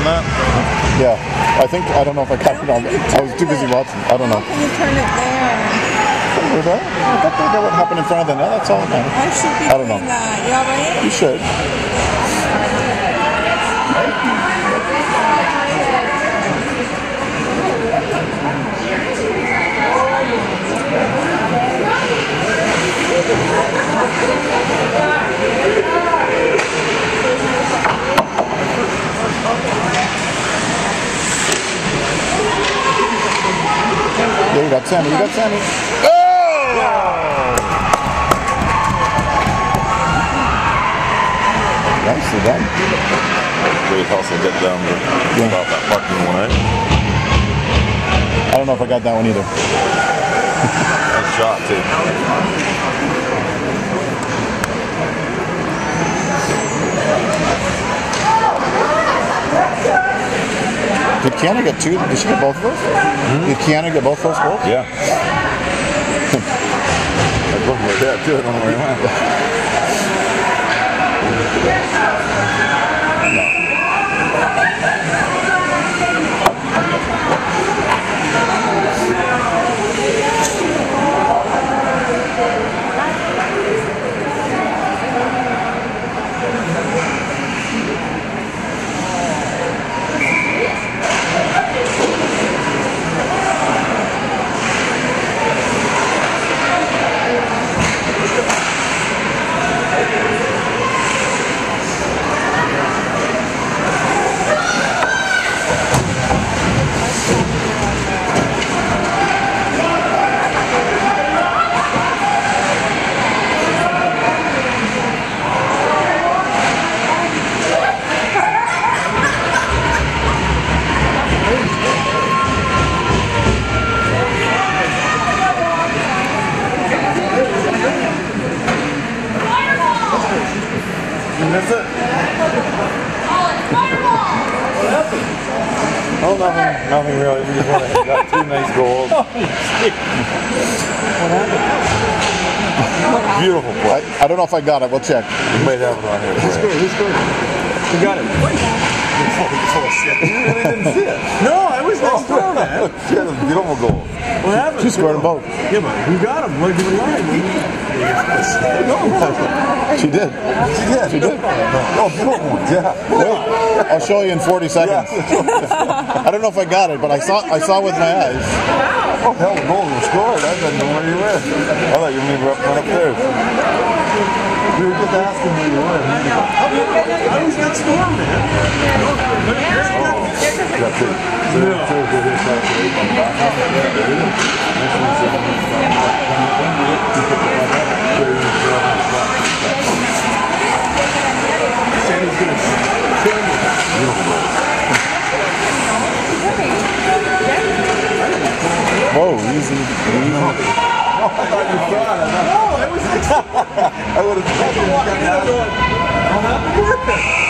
than that? Yeah. I think, I don't know if I got it on. I was too busy watching. I don't know. Can you turn it there? Over there? I got, I got what happened in front of the net. That's all that. I should be I don't doing know. that. You all right? You should. You got Sammy. You got Sammy. Oh! Nicely done. Great hustle get down to Yeah. about that parking one, eh? I don't know if I got that one either. Nice shot, too. Did Kiana get two? Did she get both of those? Did Kiana get both those goals? Yeah. I at that, too. I don't know where he went. You miss it? Oh, nothing, nothing really. We just went ahead and got two nice goals. what happened? Beautiful play. I, I don't know if I got it. We'll check. You might have it on here. Brad. Who scored? Who got it? You really didn't see it. No, I was next door, man. She had a beautiful goal. What happened? She scored them both. Yeah, but who got them. What did you lie? She did. She did. She did. Oh, beautiful ones, yeah. Wait, I'll show you in 40 seconds. I don't know if I got it, but I saw I saw with my eyes. Oh, hell, the goal was scored. I didn't know where you were. I thought you were up, went upstairs. We were just asking where you were. I was next door, man. That's it. So, so good is that they come back. Next one's in the front. You put the one up, clear the front, and slap the back. Sandy's gonna kill me. Beautiful goal. Whoa, easy. easy. Oh, I thought you thought. I thought- Oh, I was. I would have you. you